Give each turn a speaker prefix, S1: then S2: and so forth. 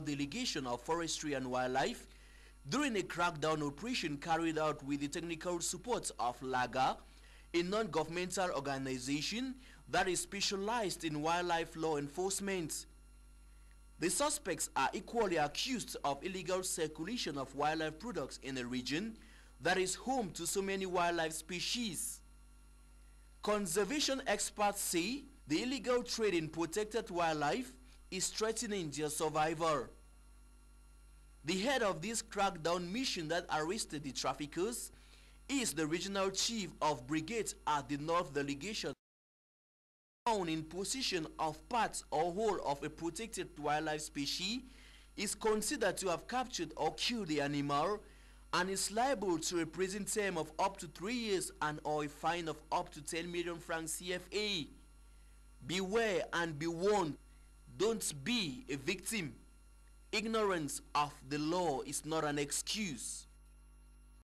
S1: delegation of forestry and wildlife during a crackdown operation carried out with the technical support of LAGA, a non-governmental organization that is specialized in wildlife law enforcement. The suspects are equally accused of illegal circulation of wildlife products in a region that is home to so many wildlife species. Conservation experts say the illegal trade in protected wildlife is threatening their survival. The head of this crackdown mission that arrested the traffickers is the regional chief of brigade at the North Delegation found in possession of parts or whole of a protected wildlife species is considered to have captured or killed the animal and is liable to a prison term of up to three years and or a fine of up to 10 million francs CFA. Beware and be warned, don't be a victim. Ignorance of the law is not an excuse.